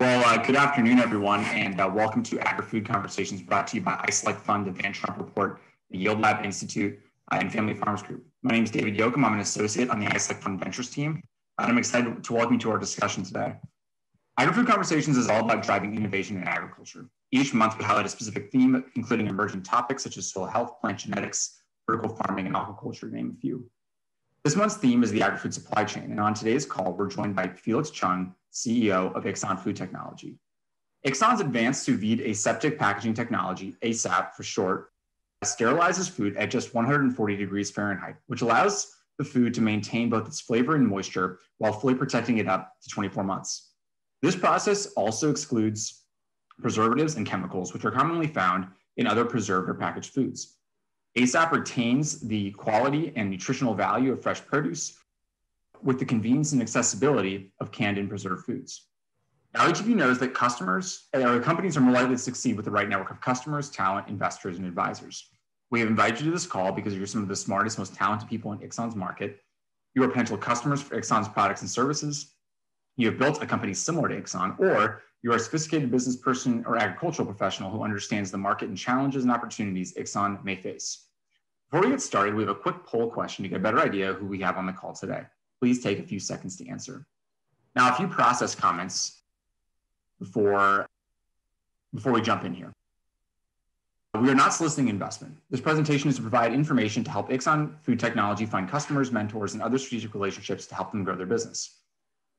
Well, uh, good afternoon, everyone, and uh, welcome to AgriFood Conversations brought to you by iSelect Fund, the Van Trump Report, the Yield Lab Institute, uh, and Family Farms Group. My name is David Yoakum. I'm an associate on the iSelect Fund Ventures team, and I'm excited to welcome you to our discussion today. AgriFood Conversations is all about driving innovation in agriculture. Each month, we highlight a specific theme, including emerging topics such as soil health, plant genetics, vertical farming, and aquaculture, to name a few. This month's theme is the agri-food supply chain, and on today's call, we're joined by Felix Cheung, CEO of Ixon Food Technology. Ixon's advanced sous vide aseptic packaging technology, ASAP for short, sterilizes food at just 140 degrees Fahrenheit, which allows the food to maintain both its flavor and moisture while fully protecting it up to 24 months. This process also excludes preservatives and chemicals, which are commonly found in other preserved or packaged foods. ASAP retains the quality and nutritional value of fresh produce with the convenience and accessibility of canned and preserved foods. Now, each of you knows that customers or companies are more likely to succeed with the right network of customers, talent, investors, and advisors. We have invited you to this call because you're some of the smartest, most talented people in Ixon's market. You are potential customers for Ixon's products and services. You have built a company similar to Ixon, or you are a sophisticated business person or agricultural professional who understands the market and challenges and opportunities Ixon may face. Before we get started, we have a quick poll question to get a better idea who we have on the call today. Please take a few seconds to answer. Now, a few process comments before, before we jump in here. We are not soliciting investment. This presentation is to provide information to help Ixon Food Technology find customers, mentors, and other strategic relationships to help them grow their business.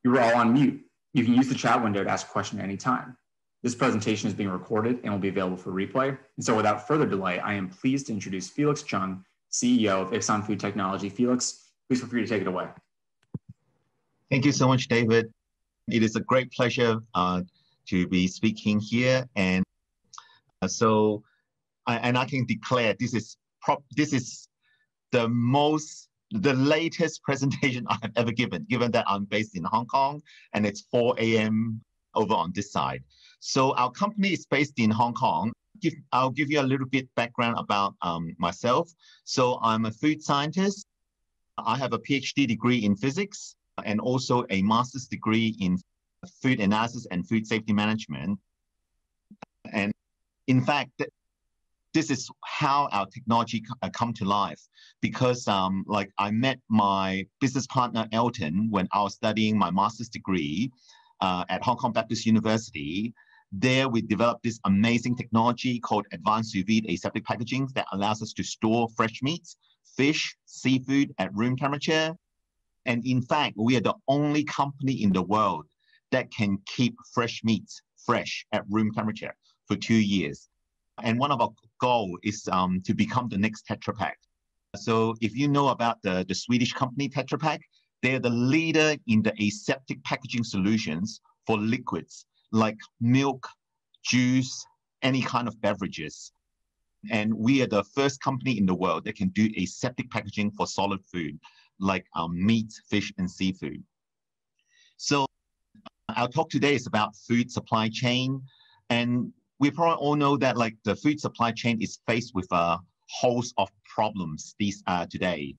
You are all on mute. You can use the chat window to ask a question at any time. This presentation is being recorded and will be available for replay. And so without further delay, I am pleased to introduce Felix Cheung, CEO of Ixon Food Technology. Felix, please feel free to take it away. Thank you so much, David. It is a great pleasure uh, to be speaking here. And uh, so, I, and I can declare this is prop, this is the most the latest presentation I have ever given, given that I'm based in Hong Kong and it's 4 a.m. over on this side. So our company is based in Hong Kong. Give, I'll give you a little bit background about um, myself. So I'm a food scientist. I have a PhD degree in physics and also a master's degree in food analysis and food safety management. And in fact, this is how our technology uh, come to life because um, like I met my business partner Elton when I was studying my master's degree uh, at Hong Kong Baptist University there, we developed this amazing technology called advanced vide aseptic packaging that allows us to store fresh meats, fish, seafood at room temperature. And in fact, we are the only company in the world that can keep fresh meats fresh at room temperature for two years. And one of our goal is um, to become the next Tetra Pak. So if you know about the, the Swedish company Tetra Pak, they're the leader in the aseptic packaging solutions for liquids like milk, juice, any kind of beverages. And we are the first company in the world that can do aseptic packaging for solid food, like um, meat, fish, and seafood. So our talk today is about food supply chain. And we probably all know that like the food supply chain is faced with a host of problems these uh, today.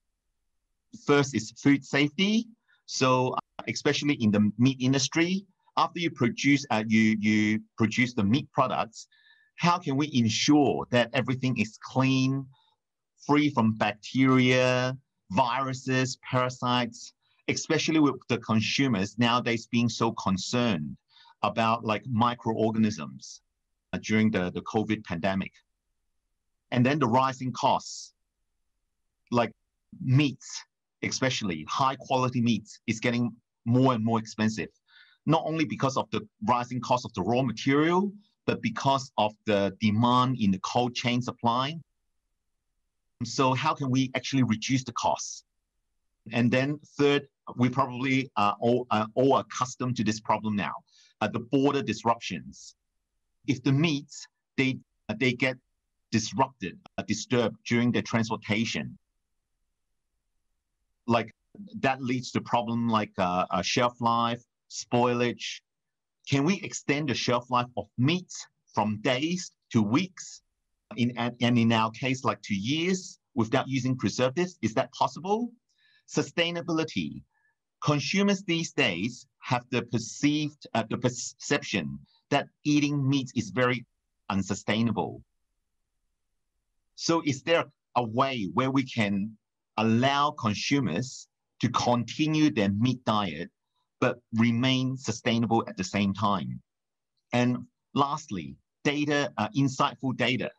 First is food safety. So uh, especially in the meat industry, after you produce uh, you you produce the meat products, how can we ensure that everything is clean, free from bacteria, viruses, parasites, especially with the consumers nowadays being so concerned about like microorganisms uh, during the, the COVID pandemic. And then the rising costs, like meats, especially high quality meats, is getting more and more expensive not only because of the rising cost of the raw material, but because of the demand in the cold chain supply. So how can we actually reduce the costs? And then third, we probably are all, are all accustomed to this problem now, uh, the border disruptions. If the meats, they, uh, they get disrupted, uh, disturbed during the transportation, like that leads to problem like uh, a shelf life, spoilage? Can we extend the shelf life of meat from days to weeks? In, and in our case, like two years without using preservatives? Is that possible? Sustainability. Consumers these days have the perceived, uh, the perception that eating meat is very unsustainable. So is there a way where we can allow consumers to continue their meat diet, but remain sustainable at the same time? And lastly, data, uh, insightful data.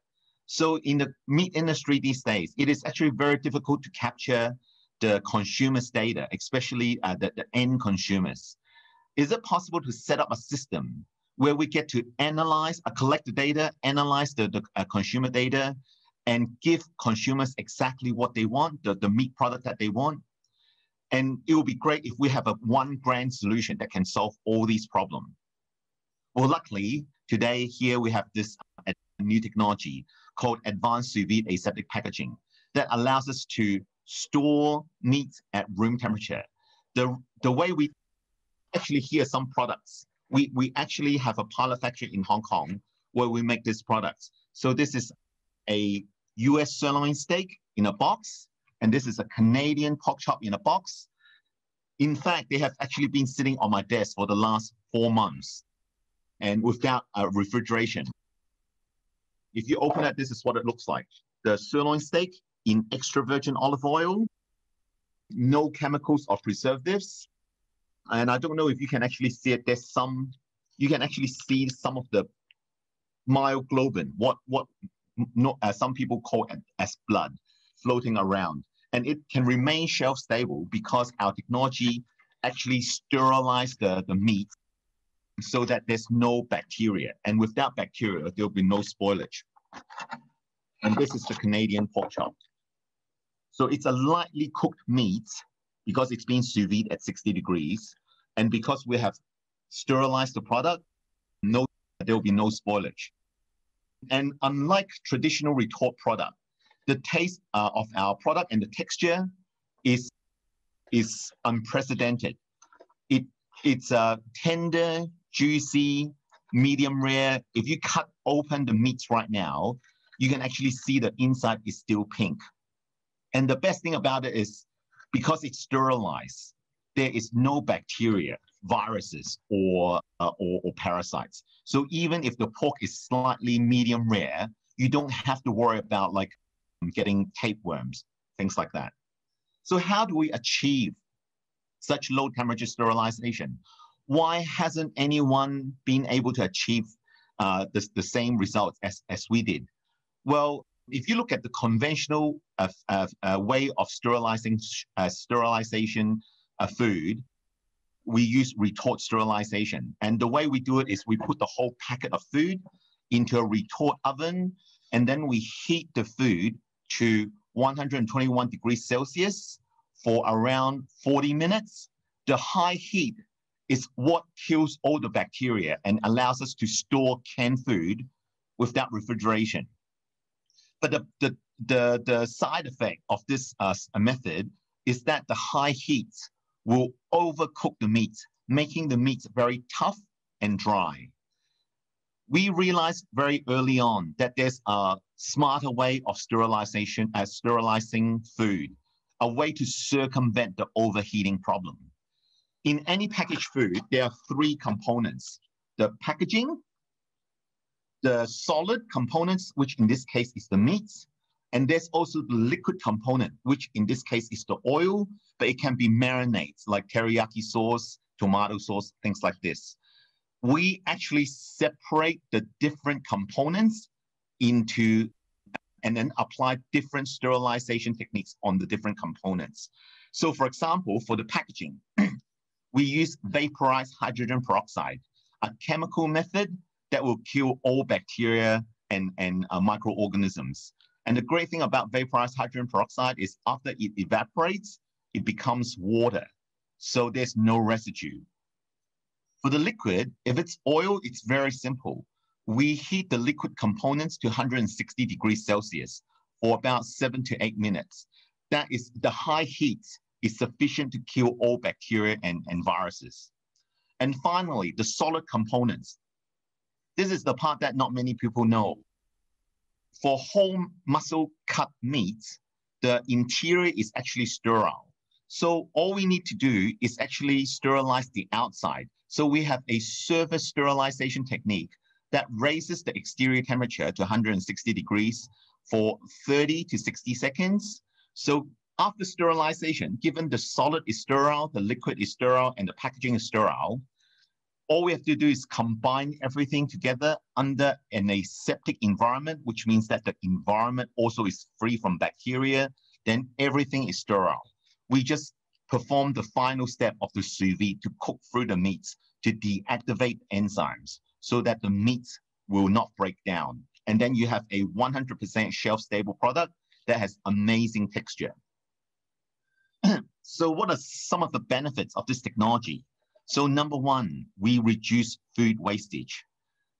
So in the meat industry these days, it is actually very difficult to capture the consumers' data, especially uh, the, the end consumers. Is it possible to set up a system where we get to analyze, uh, collect the data, analyze the, the uh, consumer data, and give consumers exactly what they want, the, the meat product that they want. And it would be great if we have a one grand solution that can solve all these problems. Well, luckily, today here we have this uh, new technology called advanced sous vide aseptic packaging that allows us to store meat at room temperature. The, the way we actually hear some products, we, we actually have a pilot factory in Hong Kong where we make these products. So this is a US sirloin steak in a box, and this is a Canadian pork chop in a box. In fact, they have actually been sitting on my desk for the last four months and without a refrigeration. If you open it, this is what it looks like. The sirloin steak in extra virgin olive oil, no chemicals or preservatives. And I don't know if you can actually see it. There's some, you can actually see some of the myoglobin, what, what no, as some people call it as blood floating around. And it can remain shelf stable because our technology actually sterilize the, the meat so that there's no bacteria. And without bacteria, there'll be no spoilage. And this is the Canadian pork chop. So it's a lightly cooked meat because it's been sous vide at 60 degrees. And because we have sterilized the product, no, there will be no spoilage. And unlike traditional retort product, the taste uh, of our product and the texture is, is unprecedented. It, it's a tender, juicy, medium rare. If you cut open the meat right now, you can actually see the inside is still pink. And the best thing about it is because it's sterilized, there is no bacteria, viruses, or, uh, or, or parasites. So even if the pork is slightly medium rare, you don't have to worry about like getting tapeworms, things like that. So how do we achieve such low temperature sterilization? Why hasn't anyone been able to achieve uh, the, the same results as, as we did? Well, if you look at the conventional uh, uh, uh way of sterilizing uh, sterilization food, we use retort sterilization. And the way we do it is we put the whole packet of food into a retort oven, and then we heat the food to 121 degrees Celsius for around 40 minutes. The high heat is what kills all the bacteria and allows us to store canned food without refrigeration. But the, the, the, the side effect of this uh, method is that the high heat will overcook the meat, making the meat very tough and dry. We realized very early on that there's a smarter way of sterilization as uh, sterilizing food, a way to circumvent the overheating problem. In any packaged food, there are three components, the packaging, the solid components, which in this case is the meat, and there's also the liquid component, which in this case is the oil, but it can be marinades like teriyaki sauce, tomato sauce, things like this. We actually separate the different components into and then apply different sterilization techniques on the different components. So for example, for the packaging, we use vaporized hydrogen peroxide, a chemical method that will kill all bacteria and, and uh, microorganisms. And the great thing about vaporized hydrogen peroxide is after it evaporates, it becomes water. So there's no residue. For the liquid, if it's oil, it's very simple. We heat the liquid components to 160 degrees Celsius for about seven to eight minutes. That is the high heat is sufficient to kill all bacteria and, and viruses. And finally, the solid components. This is the part that not many people know. For whole muscle cut meats, the interior is actually sterile. So all we need to do is actually sterilize the outside. So we have a surface sterilization technique that raises the exterior temperature to 160 degrees for 30 to 60 seconds. So after sterilization, given the solid is sterile, the liquid is sterile, and the packaging is sterile, all we have to do is combine everything together under an aseptic environment, which means that the environment also is free from bacteria, then everything is sterile. We just perform the final step of the sous vide to cook through the meats to deactivate enzymes so that the meats will not break down. And then you have a 100% shelf stable product that has amazing texture. So what are some of the benefits of this technology? So number one, we reduce food wastage.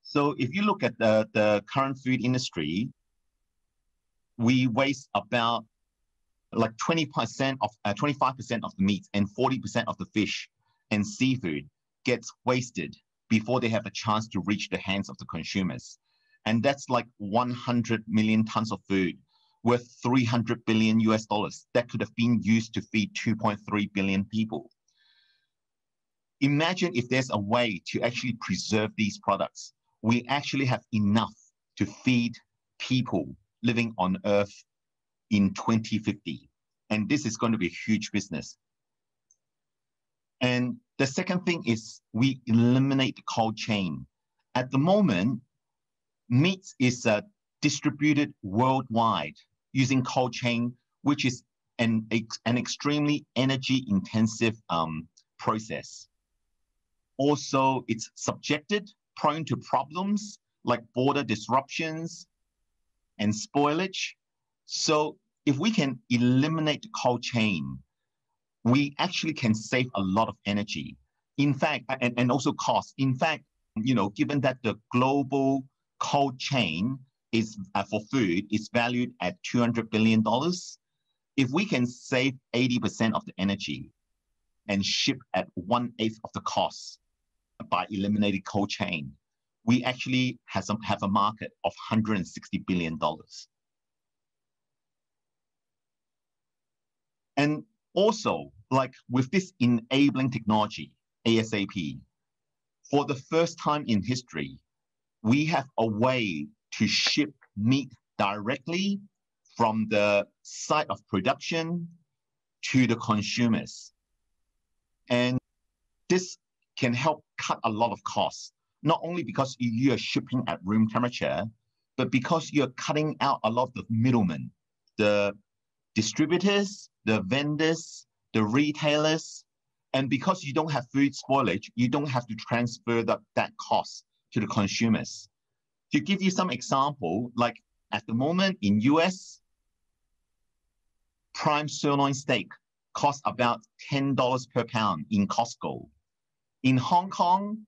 So if you look at the, the current food industry, we waste about like 20% of uh, 25% of the meat and 40% of the fish and seafood gets wasted before they have a chance to reach the hands of the consumers. And that's like 100 million tons of food worth 300 billion US dollars that could have been used to feed 2.3 billion people. Imagine if there's a way to actually preserve these products. We actually have enough to feed people living on Earth in 2050. And this is going to be a huge business. And the second thing is we eliminate the cold chain. At the moment, meat is uh, distributed worldwide using cold chain, which is an, an extremely energy intensive um, process. Also, it's subjected, prone to problems like border disruptions and spoilage. So if we can eliminate cold chain, we actually can save a lot of energy. In fact, and, and also cost. In fact, you know, given that the global cold chain is uh, for food is valued at $200 billion, if we can save 80% of the energy and ship at one eighth of the cost, by eliminating cold chain, we actually have, some, have a market of $160 billion. And also, like with this enabling technology, ASAP, for the first time in history, we have a way to ship meat directly from the site of production to the consumers. And this can help cut a lot of costs, not only because you're shipping at room temperature, but because you're cutting out a lot of the middlemen, the distributors, the vendors, the retailers, and because you don't have food spoilage, you don't have to transfer that cost to the consumers. To give you some example, like at the moment in US, prime sirloin steak costs about $10 per pound in Costco. In Hong Kong,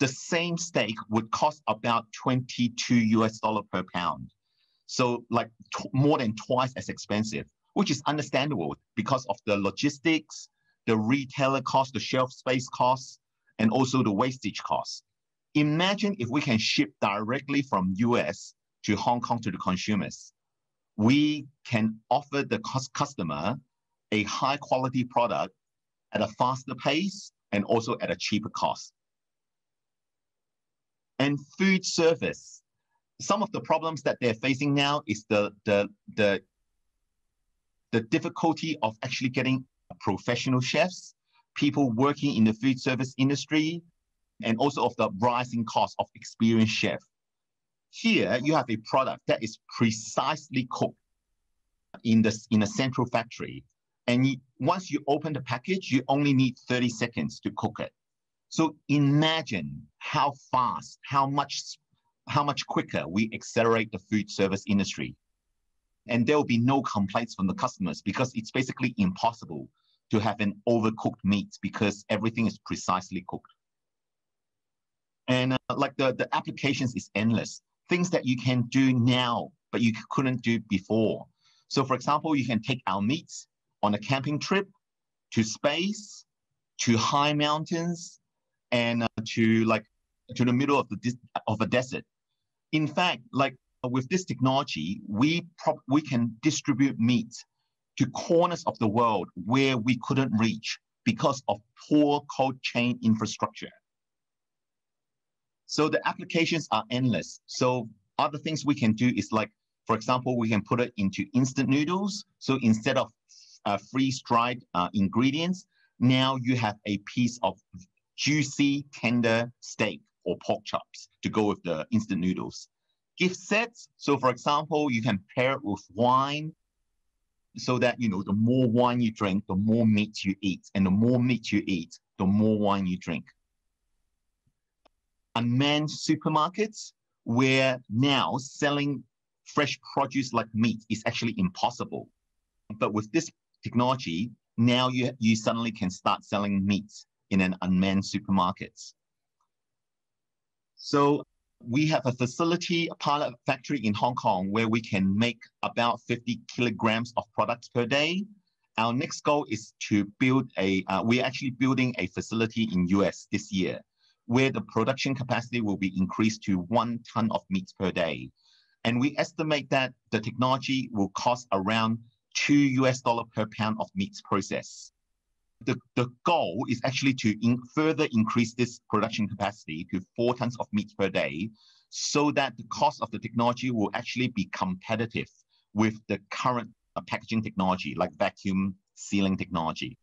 the same steak would cost about 22 US dollar per pound. So like more than twice as expensive, which is understandable because of the logistics, the retailer cost, the shelf space costs, and also the wastage costs. Imagine if we can ship directly from US to Hong Kong to the consumers. We can offer the customer a high quality product at a faster pace and also at a cheaper cost. And food service, some of the problems that they're facing now is the, the, the, the difficulty of actually getting professional chefs, people working in the food service industry, and also of the rising cost of experienced chef. Here, you have a product that is precisely cooked in, the, in a central factory and you, once you open the package, you only need 30 seconds to cook it. So imagine how fast, how much, how much quicker we accelerate the food service industry. And there will be no complaints from the customers because it's basically impossible to have an overcooked meat because everything is precisely cooked. And uh, like the, the applications is endless. Things that you can do now, but you couldn't do before. So for example, you can take our meats on a camping trip to space, to high mountains, and uh, to like to the middle of the of a desert. In fact, like with this technology, we we can distribute meat to corners of the world where we couldn't reach because of poor cold chain infrastructure. So the applications are endless. So other things we can do is like, for example, we can put it into instant noodles. So instead of uh, freeze-dried uh, ingredients, now you have a piece of juicy, tender steak or pork chops to go with the instant noodles. Gift sets. So for example, you can pair it with wine so that, you know, the more wine you drink, the more meat you eat. And the more meat you eat, the more wine you drink. Unmanned supermarkets where now selling fresh produce like meat is actually impossible. But with this technology, now you, you suddenly can start selling meat in an unmanned supermarkets. So we have a facility, a pilot factory in Hong Kong where we can make about 50 kilograms of products per day. Our next goal is to build a, uh, we're actually building a facility in US this year where the production capacity will be increased to one ton of meat per day. And we estimate that the technology will cost around two US dollar per pound of meat processed. The, the goal is actually to in, further increase this production capacity to four tons of meat per day so that the cost of the technology will actually be competitive with the current uh, packaging technology like vacuum sealing technology.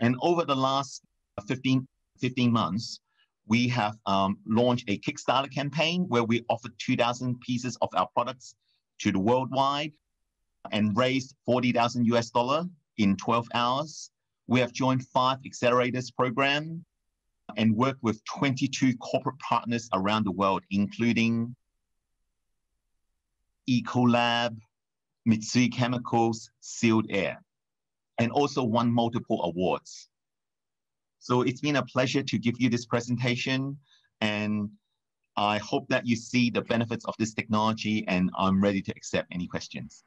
And over the last 15, 15 months, we have um, launched a Kickstarter campaign where we offered 2,000 pieces of our products to the worldwide and raised 40,000 US dollar in 12 hours. We have joined five accelerators program and worked with 22 corporate partners around the world, including Ecolab, Mitsui Chemicals, Sealed Air, and also won multiple awards. So it's been a pleasure to give you this presentation and I hope that you see the benefits of this technology and I'm ready to accept any questions.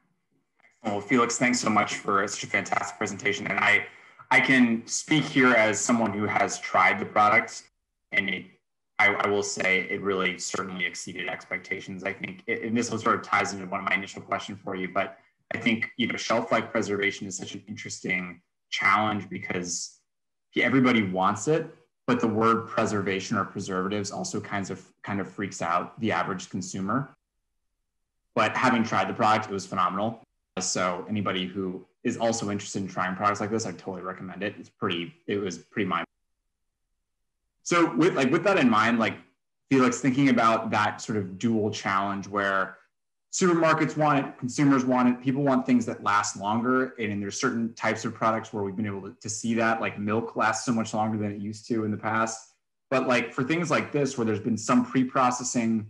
Well, Felix, thanks so much for such a fantastic presentation. And I, I can speak here as someone who has tried the product, and it, I, I will say it really certainly exceeded expectations. I think, it, and this sort of ties into one of my initial questions for you, but I think you know shelf life preservation is such an interesting challenge because everybody wants it, but the word preservation or preservatives also kinds of kind of freaks out the average consumer. But having tried the product, it was phenomenal. So anybody who is also interested in trying products like this, I totally recommend it. It's pretty, it was pretty mind. So with like with that in mind, like Felix, thinking about that sort of dual challenge where supermarkets want it, consumers want it, people want things that last longer. And there's certain types of products where we've been able to, to see that, like milk lasts so much longer than it used to in the past. But like for things like this, where there's been some pre-processing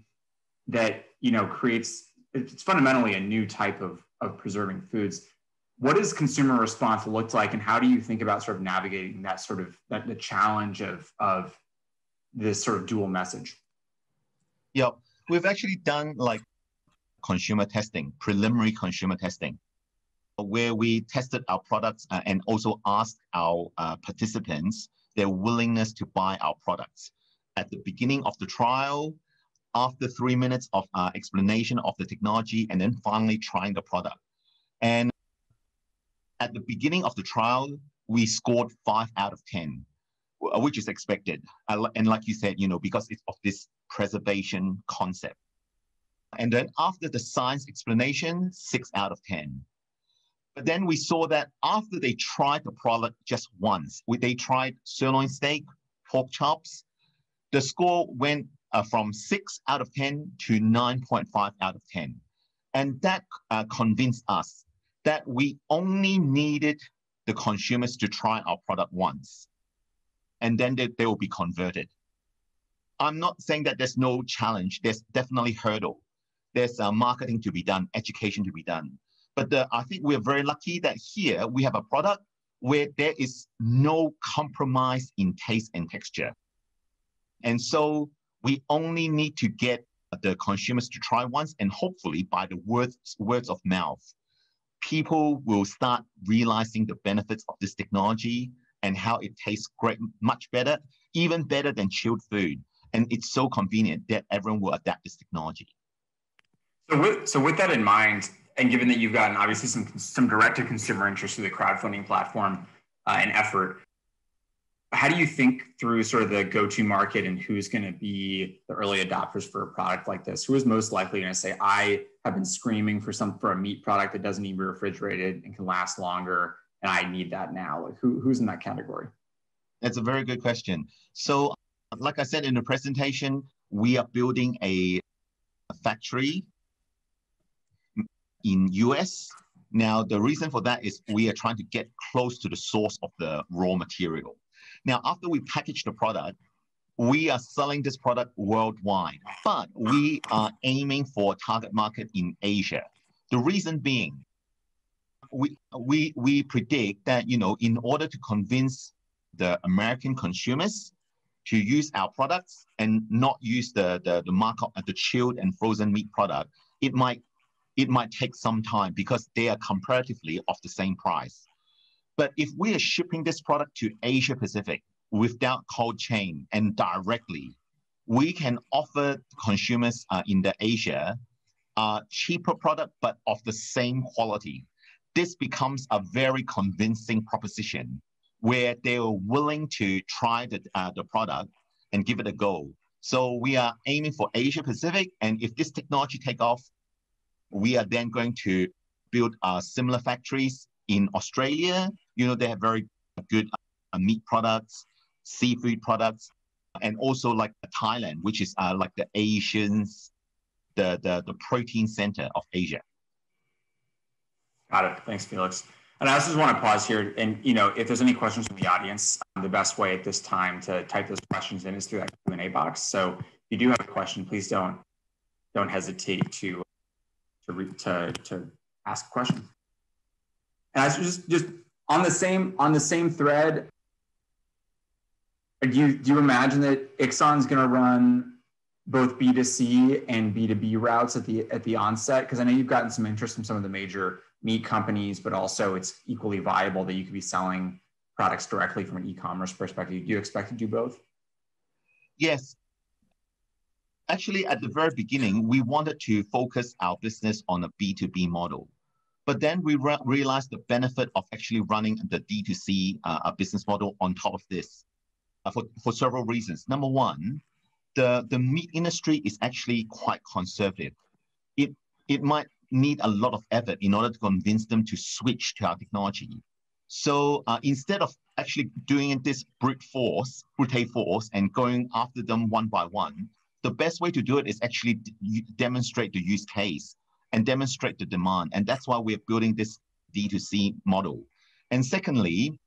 that you know creates it's fundamentally a new type of of preserving foods. What does consumer response look like, and how do you think about sort of navigating that sort of that the challenge of of this sort of dual message? Yeah, we've actually done like consumer testing, preliminary consumer testing, where we tested our products uh, and also asked our uh, participants their willingness to buy our products. At the beginning of the trial, after three minutes of uh, explanation of the technology and then finally trying the product. And at the beginning of the trial, we scored five out of 10, which is expected. And like you said, you know, because it's of this preservation concept. And then after the science explanation, six out of 10. But then we saw that after they tried the product just once, they tried sirloin steak, pork chops, the score went uh, from 6 out of 10 to 9.5 out of 10. And that uh, convinced us that we only needed the consumers to try our product once, and then they, they will be converted. I'm not saying that there's no challenge. There's definitely hurdle. There's uh, marketing to be done, education to be done. But the, I think we're very lucky that here we have a product where there is no compromise in taste and texture. And so we only need to get the consumers to try once, and hopefully, by the words words of mouth, people will start realizing the benefits of this technology and how it tastes great, much better, even better than chilled food. And it's so convenient that everyone will adapt this technology. So with, so with that in mind, and given that you've gotten obviously some some direct to consumer interest through the crowdfunding platform uh, and effort, how do you think through sort of the go-to market and who's going to be the early adopters for a product like this? Who is most likely going to say, "I have been screaming for some for a meat product that doesn't need to refrigerated and can last longer, and I need that now"? Like, who, who's in that category? That's a very good question. So, like I said in the presentation, we are building a factory in US. Now, the reason for that is we are trying to get close to the source of the raw material. Now, after we package the product, we are selling this product worldwide, but we are aiming for target market in Asia. The reason being, we, we, we predict that, you know, in order to convince the American consumers to use our products and not use the, the, the markup, the chilled and frozen meat product, it might, it might take some time because they are comparatively of the same price. But if we are shipping this product to Asia Pacific without cold chain and directly, we can offer consumers uh, in the Asia uh, cheaper product, but of the same quality. This becomes a very convincing proposition where they are willing to try the, uh, the product and give it a go. So we are aiming for Asia Pacific, and if this technology take off, we are then going to build uh, similar factories in Australia. You know, they have very good uh, meat products, seafood products, and also like Thailand, which is uh, like the Asians, the, the, the protein center of Asia. Got it. Thanks, Felix. And I just want to pause here. And you know, if there's any questions from the audience, um, the best way at this time to type those questions in is through that Q and A box. So if you do have a question, please don't don't hesitate to to to, ask a question. And I just just on the same on the same thread. Do you do you imagine that Ixon's going to run both B2C and B2B routes at the at the onset? Because I know you've gotten some interest from some of the major meat companies, but also it's equally viable that you could be selling products directly from an e-commerce perspective. Do you expect to do both? Yes. Actually, at the very beginning, we wanted to focus our business on a B2B model. But then we re realized the benefit of actually running the D2C uh, business model on top of this uh, for, for several reasons. Number one, the, the meat industry is actually quite conservative. It, it might need a lot of effort in order to convince them to switch to our technology. So uh, instead of actually doing this brute force, brute force, and going after them one by one, the best way to do it is actually demonstrate the use case and demonstrate the demand. And that's why we're building this D2C model. And secondly,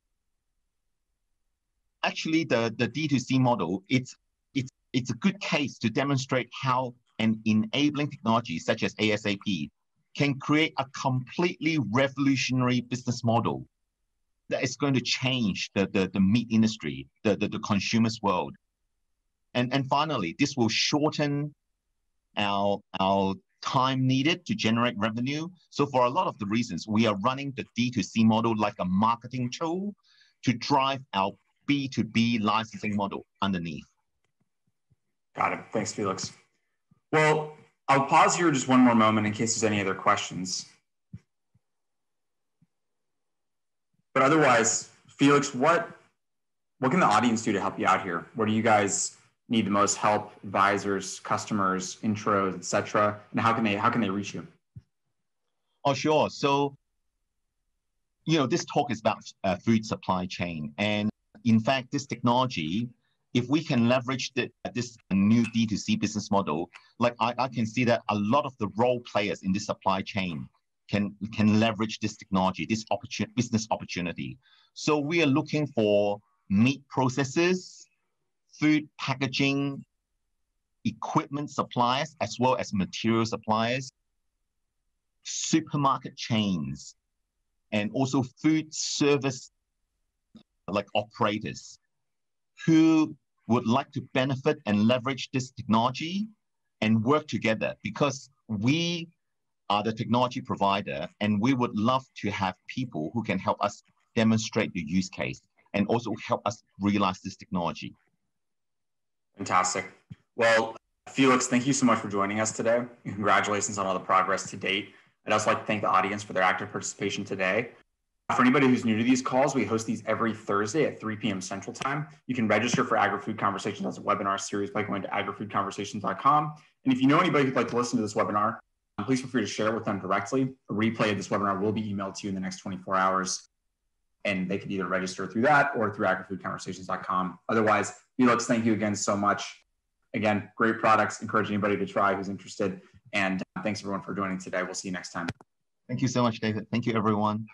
actually the, the D2C model, it's, it's, it's a good case to demonstrate how an enabling technology such as ASAP can create a completely revolutionary business model that is going to change the, the, the meat industry, the, the, the consumer's world. And, and finally, this will shorten our, our time needed to generate revenue. So for a lot of the reasons, we are running the D2C model like a marketing tool to drive our B2B licensing model underneath. Got it. Thanks, Felix. Well, I'll pause here just one more moment in case there's any other questions. But otherwise, Felix, what what can the audience do to help you out here? What do you guys need the most help? Advisors, customers, intros, etc. And how can they how can they reach you? Oh, sure. So, you know, this talk is about uh, food supply chain, and in fact, this technology if we can leverage the, this new D2C business model, like I, I can see that a lot of the role players in this supply chain can, can leverage this technology, this opportunity, business opportunity. So we are looking for meat processors, food packaging, equipment suppliers, as well as material suppliers, supermarket chains, and also food service like operators who would like to benefit and leverage this technology and work together because we are the technology provider and we would love to have people who can help us demonstrate the use case and also help us realize this technology. Fantastic. Well, Felix, thank you so much for joining us today. Congratulations on all the progress to date. I'd also like to thank the audience for their active participation today. For anybody who's new to these calls, we host these every Thursday at 3 p.m. Central Time. You can register for AgriFood Conversations as a webinar series by going to agrifoodconversations.com. And if you know anybody who'd like to listen to this webinar, please feel free to share it with them directly. A replay of this webinar will be emailed to you in the next 24 hours. And they can either register through that or through agrifoodconversations.com. Otherwise, Felix, thank you again so much. Again, great products. Encourage anybody to try who's interested. And uh, thanks everyone for joining today. We'll see you next time. Thank you so much, David. Thank you, everyone.